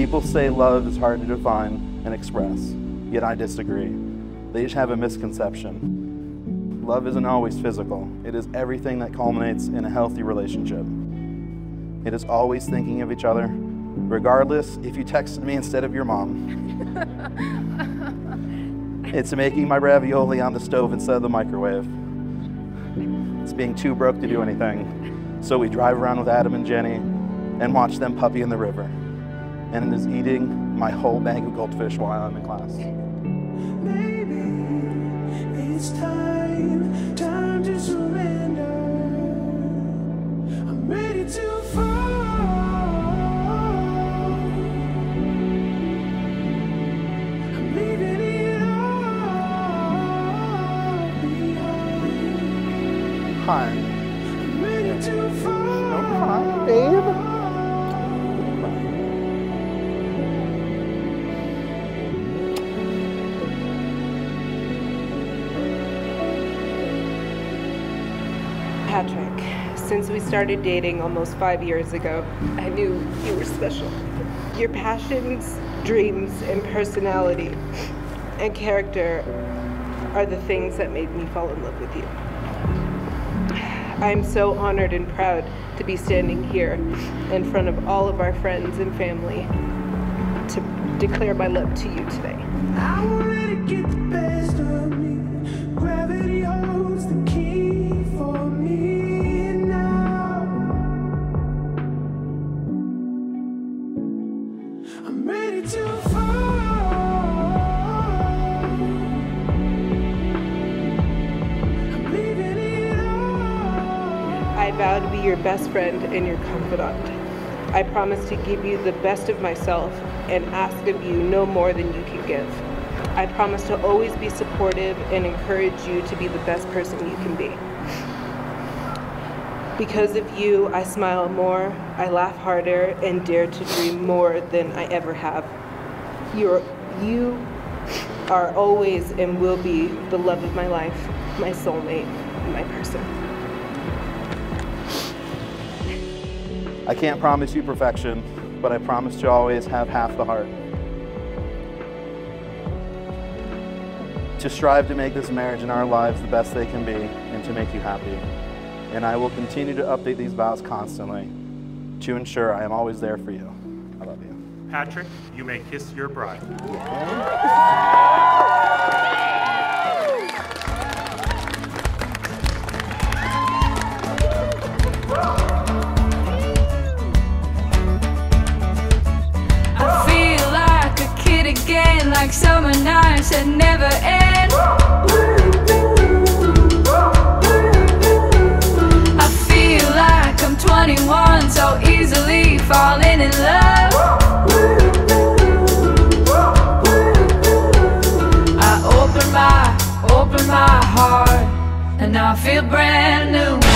People say love is hard to define and express, yet I disagree. They each have a misconception. Love isn't always physical. It is everything that culminates in a healthy relationship. It is always thinking of each other, regardless if you texted me instead of your mom. it's making my ravioli on the stove instead of the microwave. It's being too broke to do anything. So we drive around with Adam and Jenny and watch them puppy in the river. And is eating my whole bag of goldfish while I'm in class. Maybe it's time, time to surrender. I'm ready to fall. I'm leaving it all. Hi. Patrick, since we started dating almost five years ago, I knew you were special. Your passions, dreams, and personality and character are the things that made me fall in love with you. I'm so honored and proud to be standing here in front of all of our friends and family to declare my love to you today. I vow to be your best friend and your confidant. I promise to give you the best of myself and ask of you no more than you can give. I promise to always be supportive and encourage you to be the best person you can be. Because of you, I smile more, I laugh harder, and dare to dream more than I ever have. You're, you are always and will be the love of my life, my soulmate, my person. I can't promise you perfection, but I promise to always have half the heart. To strive to make this marriage and our lives the best they can be and to make you happy. And I will continue to update these vows constantly to ensure I am always there for you. I love you. Patrick, you may kiss your bride. I feel like a kid again, like summer nights that never end. 21, so easily falling in love. I open my, open my heart, and I feel brand new.